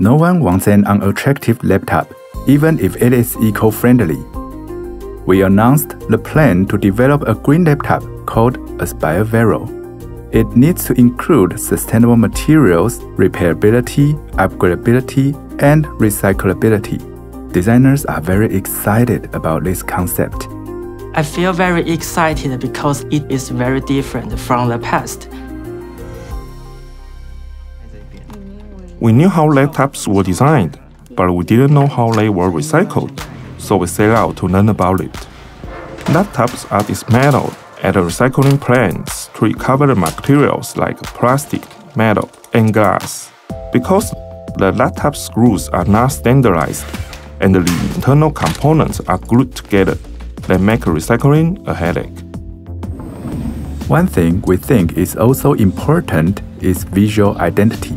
No one wants an unattractive laptop, even if it is eco-friendly. We announced the plan to develop a green laptop called Aspire Vero. It needs to include sustainable materials, repairability, upgradability, and recyclability. Designers are very excited about this concept. I feel very excited because it is very different from the past. We knew how laptops were designed, but we didn't know how they were recycled, so we set out to learn about it. Laptops are dismantled at recycling plants to recover the materials like plastic, metal, and glass. Because the laptop screws are not standardized and the internal components are glued together, they make recycling a headache. One thing we think is also important is visual identity.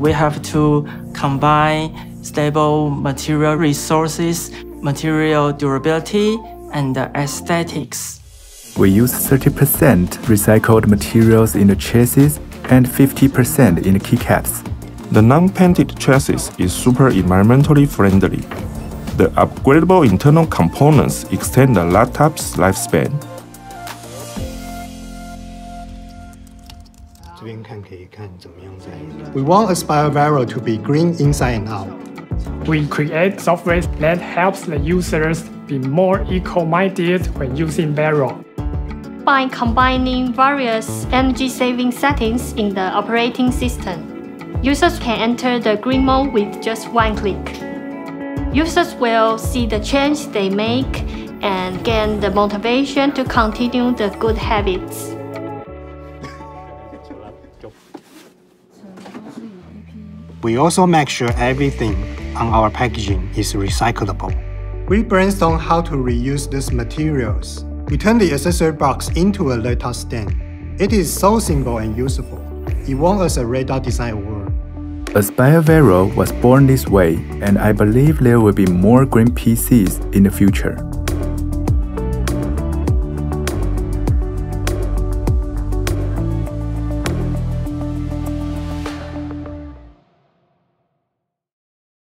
We have to combine stable material resources, material durability, and aesthetics. We use 30% recycled materials in the chassis and 50% in the keycaps. The non-painted chassis is super environmentally friendly. The upgradable internal components extend the laptop's lifespan. We want Aspire Vero to be green inside and out. We create software that helps the users be more eco-minded when using Vero. By combining various energy-saving settings in the operating system, users can enter the green mode with just one click. Users will see the change they make and gain the motivation to continue the good habits. We also make sure everything on our packaging is recyclable. We brainstorm how to reuse these materials. We turn the accessory box into a laptop stand. It is so simple and useful. It won us a Red Dot Design Award. Aspire Vero was born this way, and I believe there will be more green PCs in the future.